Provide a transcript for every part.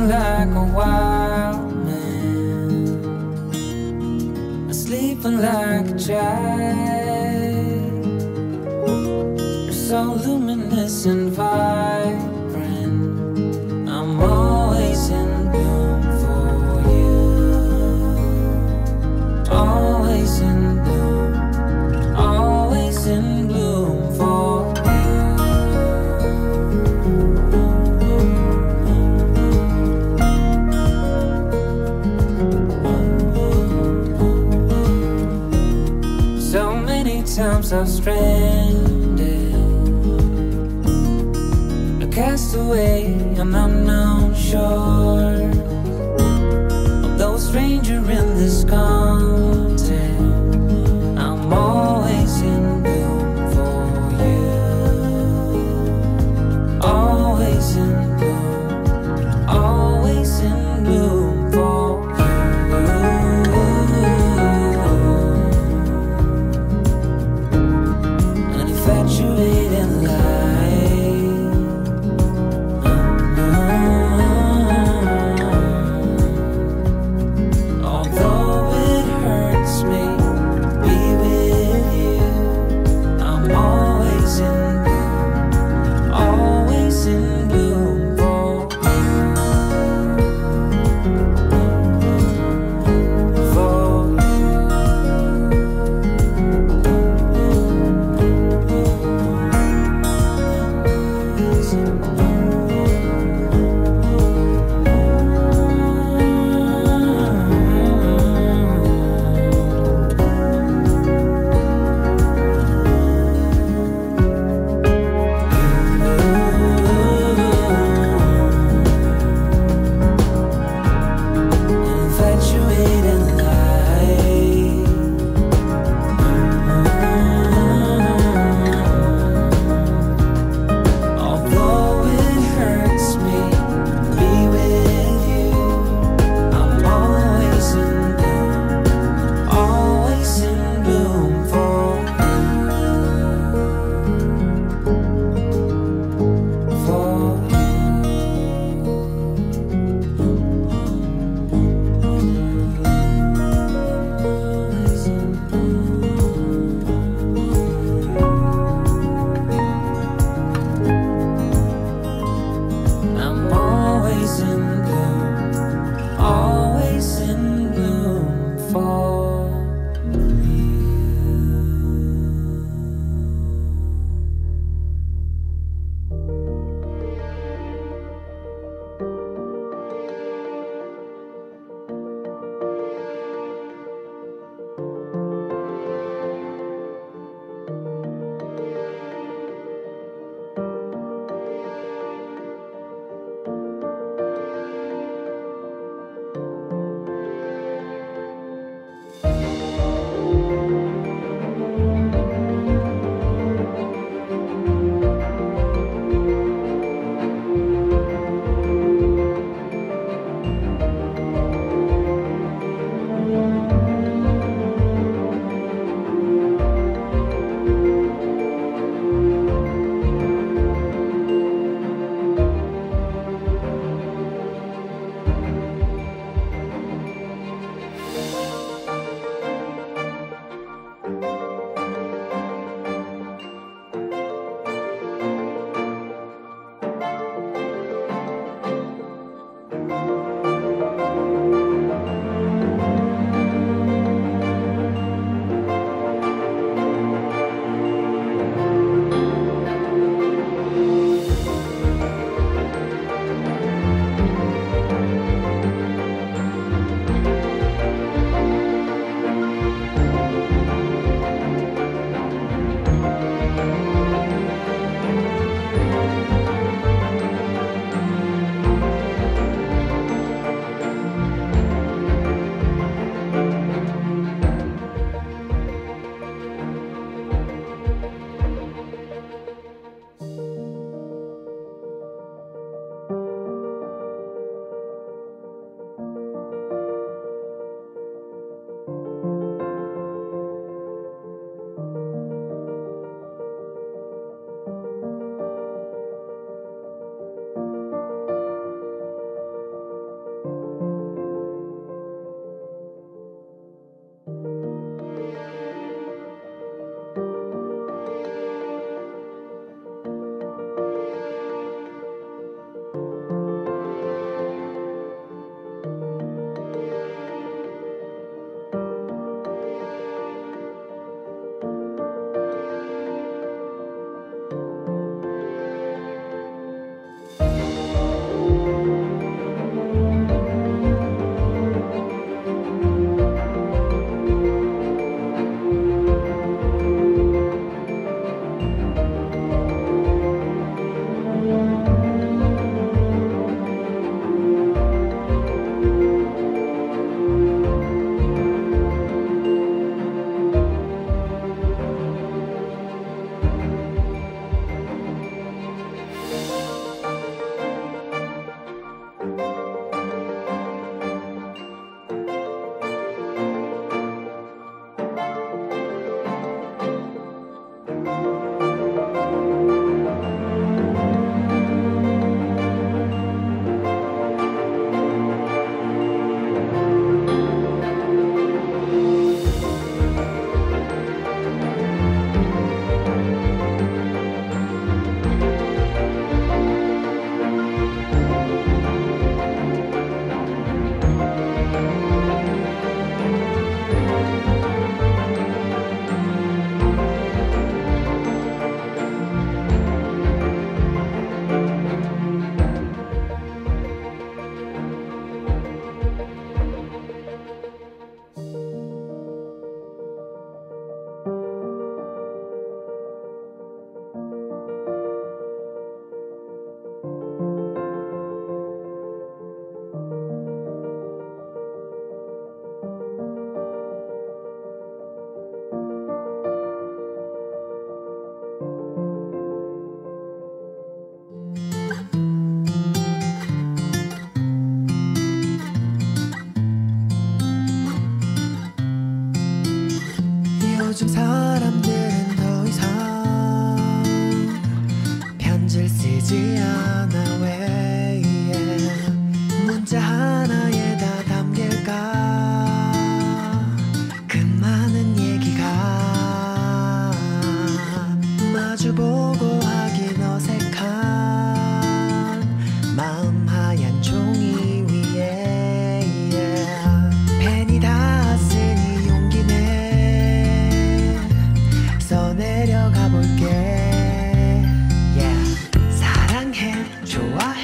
running like a wild man, sleeping like a child. You're so luminous and vibrant. guess I'm stranded. A castaway, an unknown shore.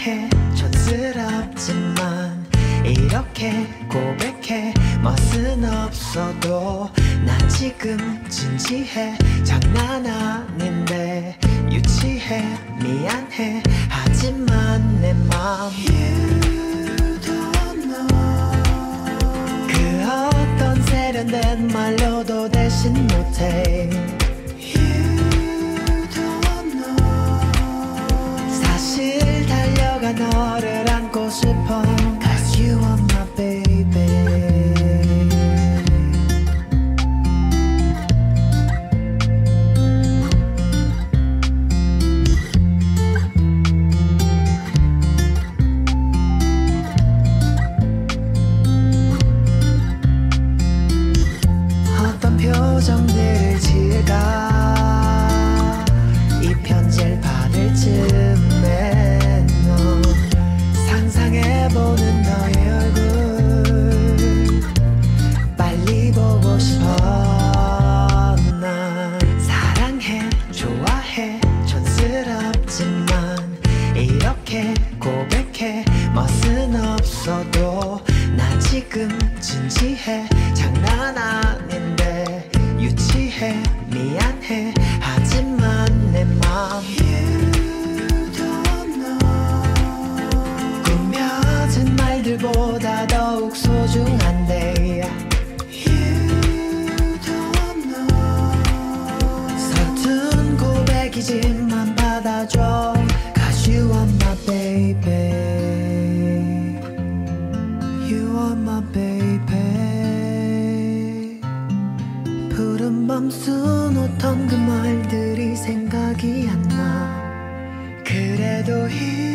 어색해. 촌스럽지만 이렇게 고백해. 멋은 없어도 나 지금 진지해. 장난 아닌데 유치해. 미안해. 하지만 내 맘. 그 어떤 세련된 말로도 대신 못해. 지을까 이 편지를 받을 즈음에 너 상상해보는 너의 얼굴. 빨리 보고 싶어. 난 사랑해 좋아해 촌스럽지만 이렇게 고백해 멋은 없어도 난 지금 진지해 해. 하지만 don't know 꾸며진 말들보다 더욱 소중한데 서툰 고백이지만 받아줘 수놓던 그 말들이 생각이 안 나. 그래도 이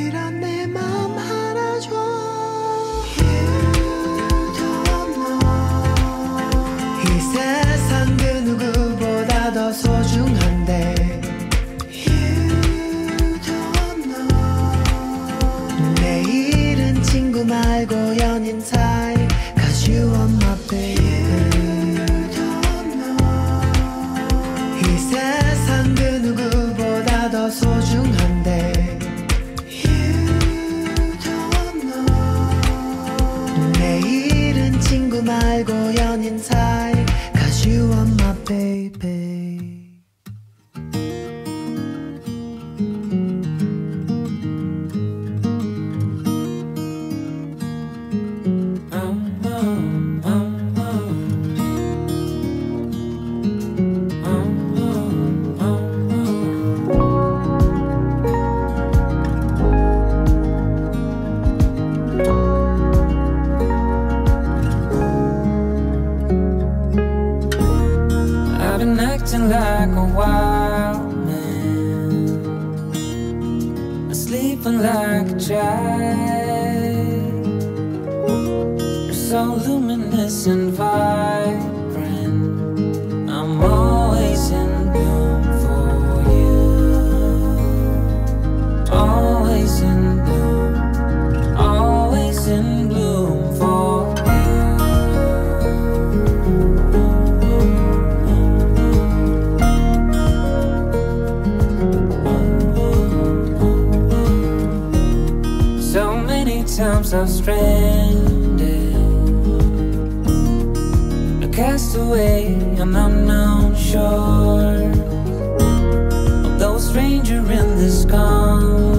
말고 연인 사이 Cause you are my baby passed away and I'm now sure Of those stranger in this car